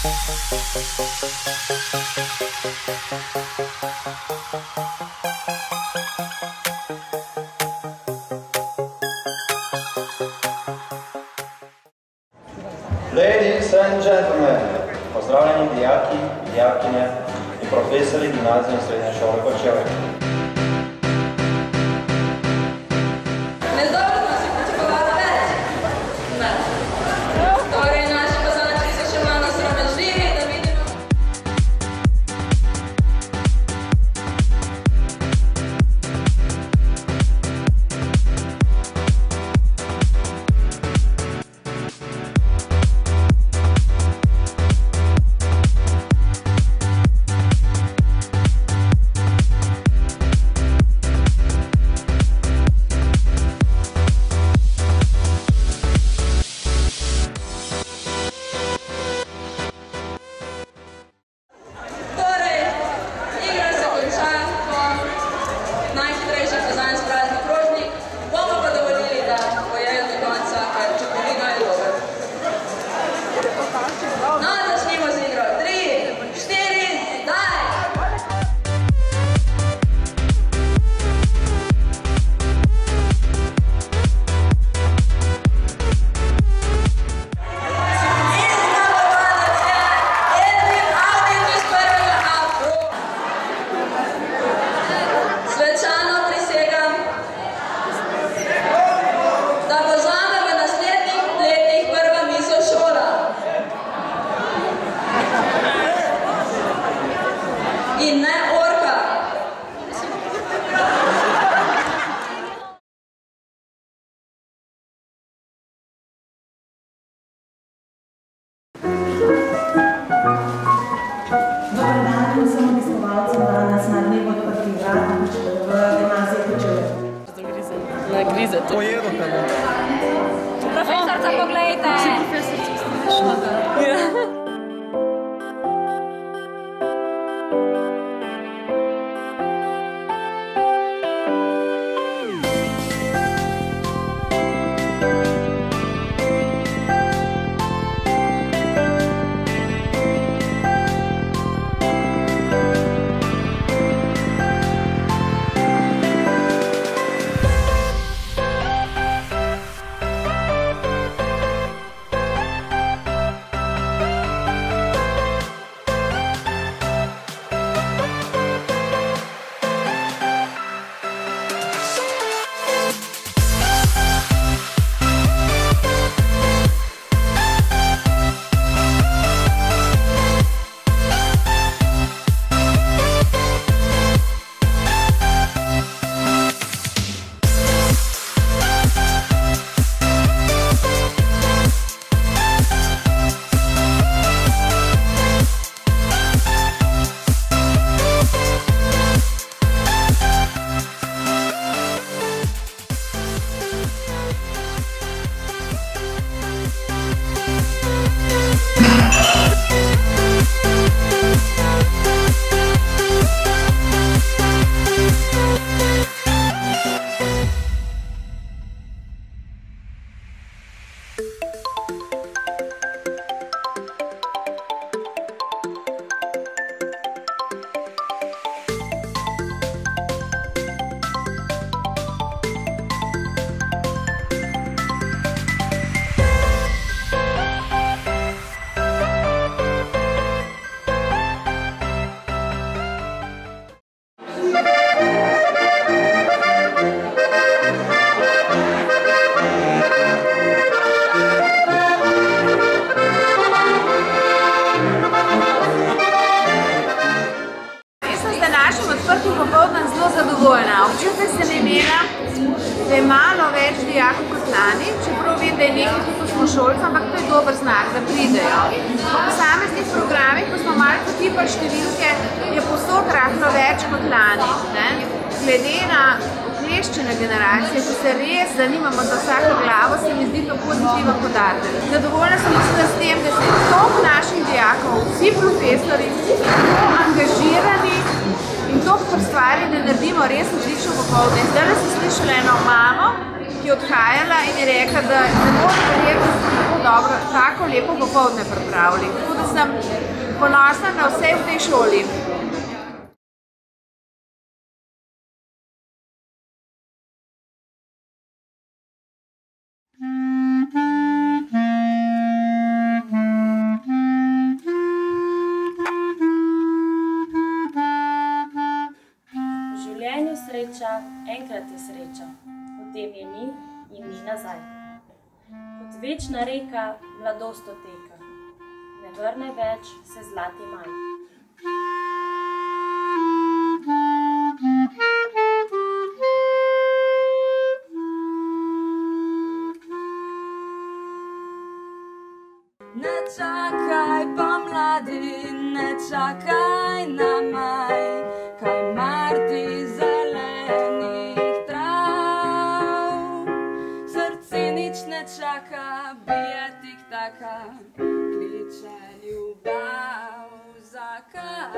Ladies and gentlemen, pozdravljeni dijaki, dijakinje in profesori gimnazije in srednje šole Kočevek. Glede na okleščene generacije, ki se res zanimamo za vsako glavo, se mi zdi to pozitiven podatek. Zadovoljna sem tudi s tem, da se toliko naših dijakov, vsi profesori, tako angažirani in to stvari, da naredimo res odlično popoldne. Zdaj sem slišala eno mamo, ki je odhajala in je rekla, da ne more verjeti, da so tako dobro, tako lepo popoldne pripravili. Tako da sem ponosna na vse v tej šoli. Nazaj. Kot večna reka mladost oteka, ne vrne več se zlati maj. Ne čakaj pa mladi, ne čakaj na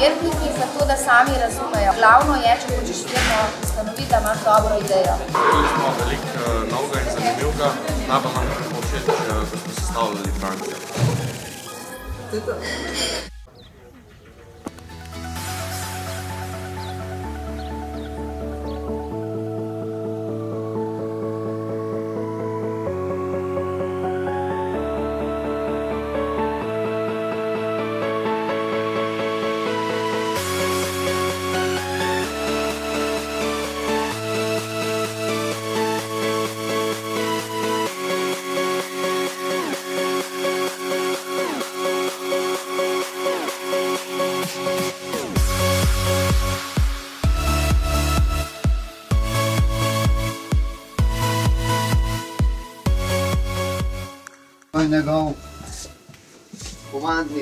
podjetniki, zato da sami razumejo. Glavno je, če hočeš firmo ustanoviti, da imaš dobro idejo. Imeli smo veliko uh, novega in zanimivega, najbolj nam je všeč, ko smo sestavljali Francijo. To je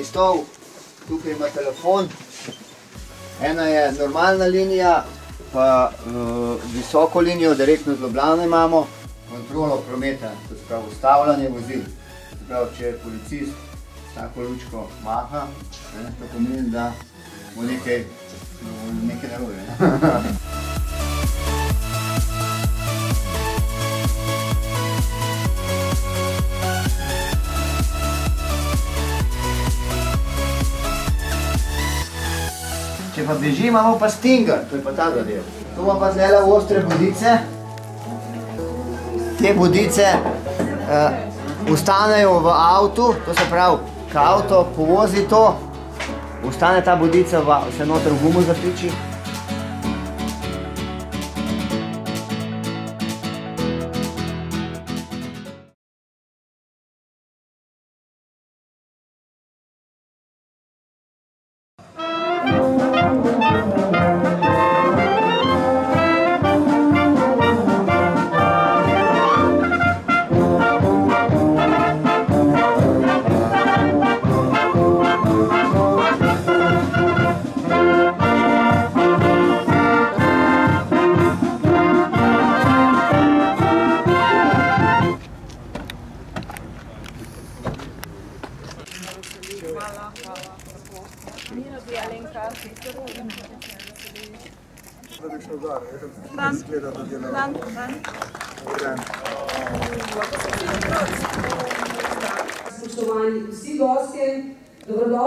stol, tukaj ima telefon. Ena je normalna linija, pa uh, visoko linijo, direktno z Ljubljana imamo, kontrolo prometa, to se pravi ustavljanje vozil. Se pravi, če je policist tako lučko maha, ne, to pomeni, da bo nekaj, nekaj narobe. Ne? pa beži, imamo pa stinger, to je pa ta del. Tu imamo pa tlele ostre bodice. Te bodice uh, ustanejo v avtu, to se pravi, ko avto povozi to, ustane ta bodica, v, se noter v gumo zapiči.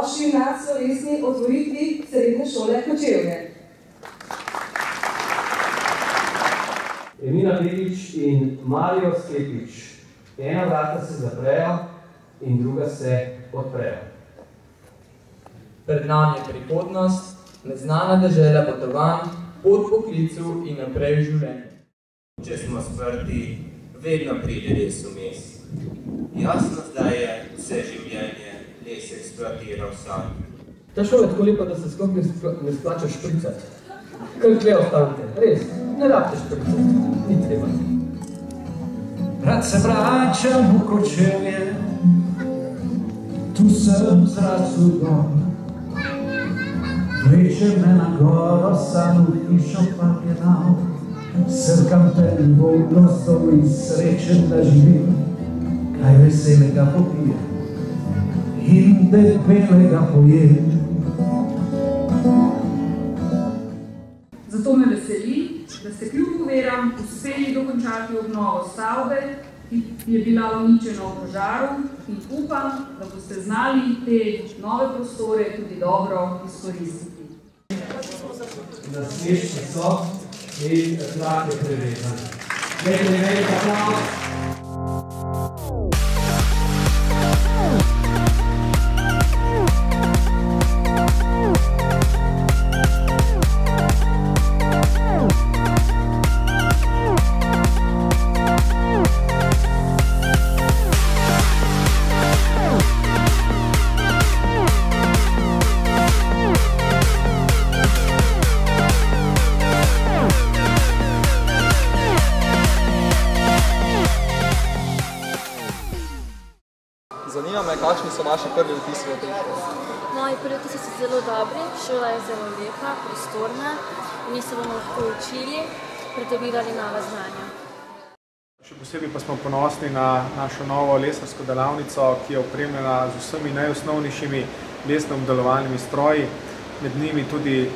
Dobrodošli na slovesni otvoritvi Srednje šole Kočevje. Emina Pekič in Marijo Sklepič. Ena vrata se zaprejo in druga se odprejo. Pred nami je prihodnost, neznana dežela potovanj, pot poklicu in naprej v življenju. Če smo sprti, vedno pride res vmes. Jasno zdaj je vse življenje, les eksploatiral sam. Ta šola je tako lepa, da se skoro ne, spla, ne splača špricati. Kar tle ostanite, res, ne rabite špricati, ni treba. Rad se vračam v kočevje, tu sem zrastu dom. Vleče me na goro, sam v hišo pa je dal. Srkam te in vodnostov in srečen, da živim, kaj veselega popije in debelega pojem. Zato me veseli, da ste kljub uveram uspeli dokončati obnovo stavbe, ki je bila uničena v požaru in upam, da boste znali te nove prostore tudi dobro izkoristiti. Nasmešni so in tlak je prevezan. Nekaj velik Zanima me, kakšni so vaši prvi vtisi v tej šoli. Moji prvi vtisi so zelo dobri, šola je zelo lepa, prostorna in mi se bomo lahko učili, pridobivali nova znanja. Še posebej pa smo ponosni na našo novo lesarsko delavnico, ki je opremljena z vsemi najosnovnejšimi lesno-obdelovalnimi stroji, med njimi tudi uh,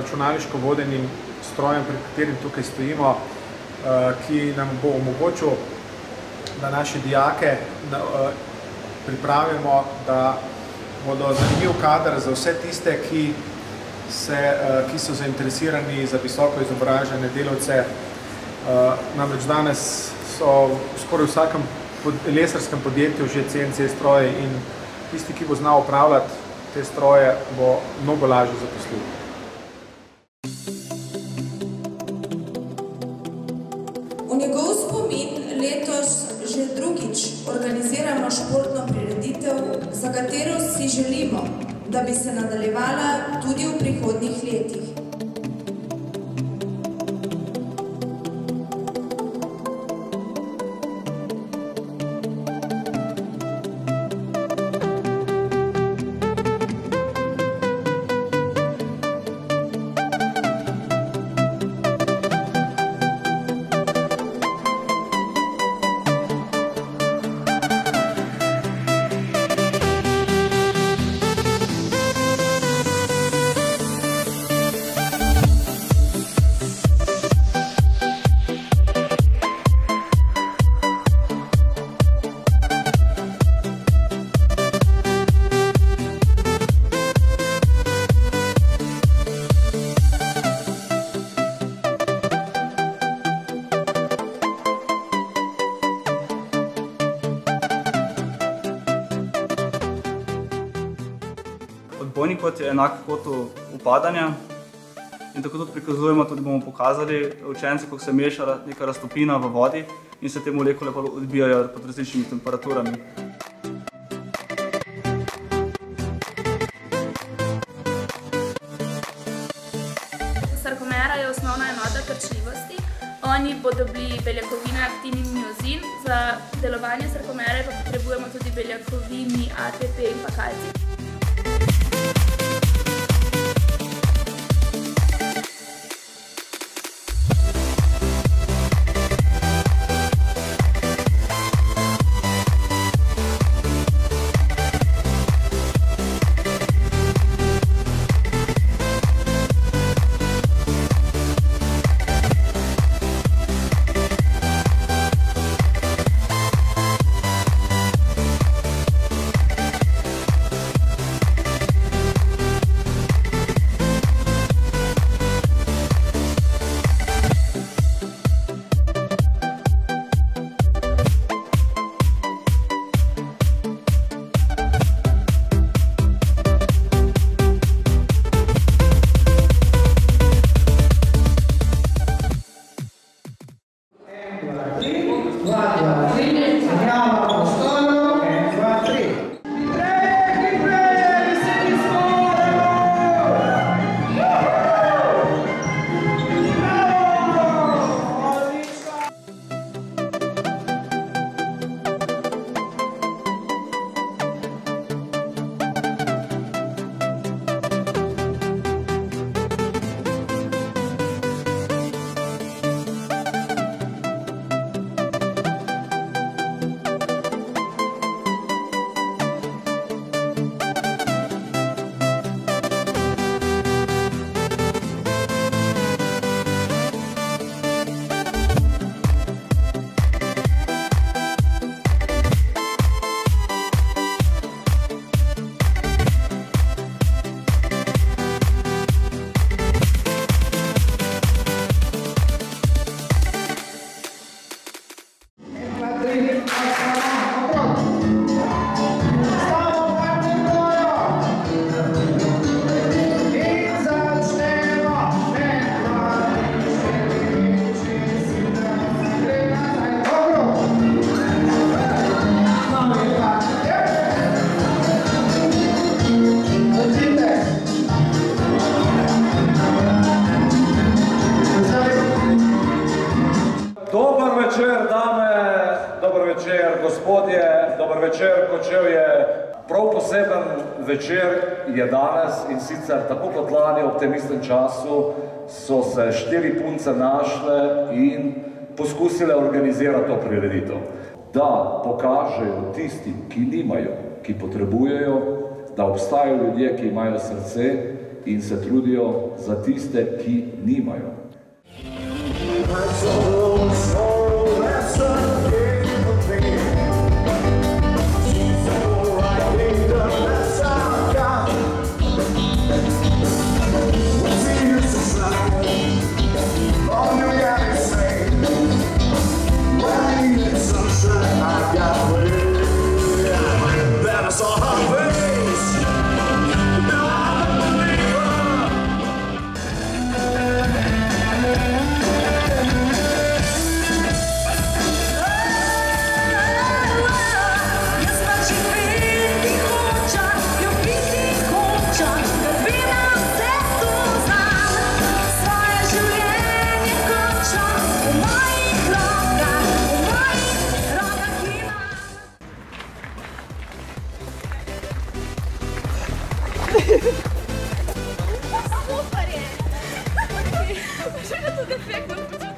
računalniško vodenim strojem, pred katerim tukaj stojimo, uh, ki nam bo omogočil, da naše dijake uh, pripravimo, da bodo zanimiv kader za vse tiste, ki, se, uh, ki so zainteresirani za visoko izobražene delavce. Uh, namreč danes so v skoraj vsakem pod, lesarskem podjetju že CNC stroje in tisti, ki bo znal upravljati te stroje, bo mnogo lažje zaposlil. Da bi se nadaljevala tudi v enak kotu upadanja in tako tudi prikazujemo, tudi bomo pokazali učence, kako se meša neka raztopina v vodi in se te molekule odbijajo pod različnimi temperaturami. Sarkomera je osnovna enota krčljivosti. Oni bodo bili beljakovina aktivni miozin, za delovanje sarkomere pa potrebujemo tudi beljakovini ATP in pa kalcij. É. Glória a kot lani ob tem istem času so se štiri punce našle in poskusile organizirati to prireditev. Da pokažejo tistim, ki nimajo, ki potrebujejo, da obstajajo ljudje, ki imajo srce in se trudijo za tiste, ki nimajo. Super je! Še ga tudi efektno počutim.